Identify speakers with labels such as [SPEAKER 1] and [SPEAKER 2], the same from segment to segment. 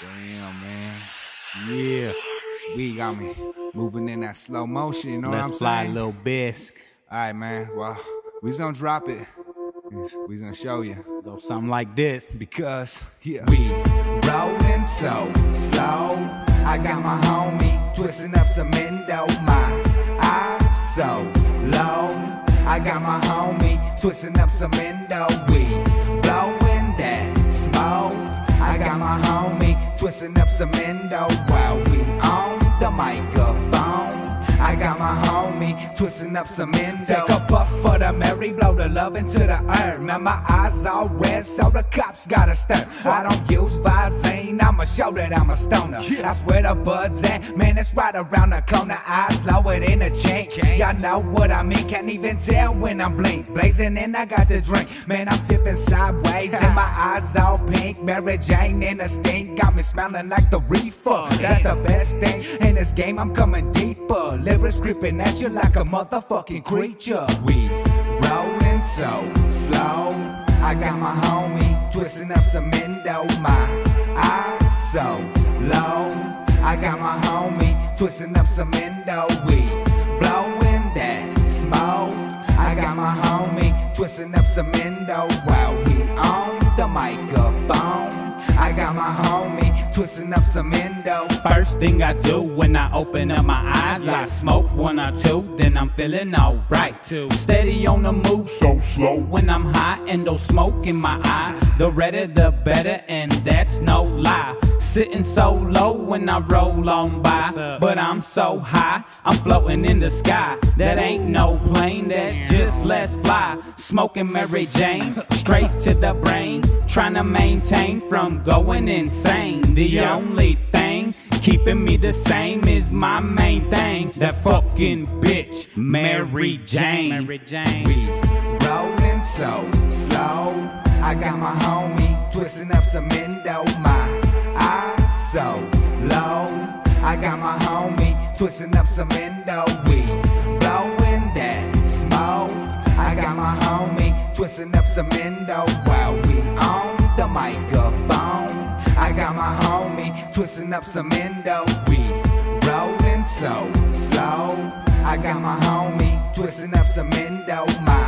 [SPEAKER 1] Damn, man. Yeah. Speed got me moving in that slow motion, you know
[SPEAKER 2] Let's
[SPEAKER 1] what I'm
[SPEAKER 2] fly,
[SPEAKER 1] saying?
[SPEAKER 2] Lil Bizk.
[SPEAKER 1] Alright, man. Well, we just gonna drop it. We gonna show you.
[SPEAKER 2] Go something like this.
[SPEAKER 1] Because, yeah. We rolling so slow. I got my homie twisting up some endo. My eyes so low. I got my homie twisting up some endo. We twisting up some endo while we on the microphone. I got my homie twisting up some endo. Take a puff for the Mary, blow the love into the air. Man, my eyes all red, so the cops gotta stare. I don't use Visine, I'ma show that I'm a stoner. I swear the buds at, man, it's right around the corner. Eyes lowered in a chain. Y'all know what I mean, can't even tell when I'm blink. Blazing and I got the drink. Man, I'm tipping sideways, and my eyes all pink. Mary Jane in the stink, got me smelling like the reefer. That's the best thing in this game, I'm coming deeper. Lyrics creeping at you like a motherfucking creature. We rolling so slow. I got my homie twisting up some endo. My eyes so low. I got my homie twisting up some endo. We blowing that smoke. I got my homie twisting up some endo while we on the microphone. I got my homie twisting up some endo.
[SPEAKER 2] First thing I do when I open up my eyes, I smoke one or two, then I'm feeling alright. Steady on the move, so slow. When I'm high and no smoke in my eye, the redder the better, and that's no lie. Sitting so low when I roll on by, but I'm so high, I'm floating in the sky. That ain't no plane, that's just let's fly. Smoking Mary Jane, straight to the brain, trying to maintain from going insane. The only thing keeping me the same is my main thing. That fucking bitch, Mary Jane. Mary Jane.
[SPEAKER 1] We rolling so slow. I got my homie twisting up some endo. My eyes so low. I got my homie twisting up some endo. We blowing that smoke. I got my homie twisting up some endo while we on the microphone. I got my homie twisting up some endo. We rolling so slow. I got my homie twisting up some endo. My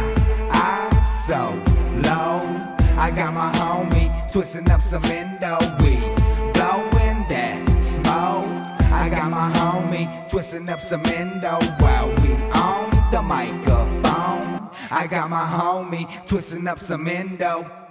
[SPEAKER 1] eyes so low. I got my homie twisting up some endo. We got my homie twisting up some endo while we on the microphone. I got my homie twisting up some endo.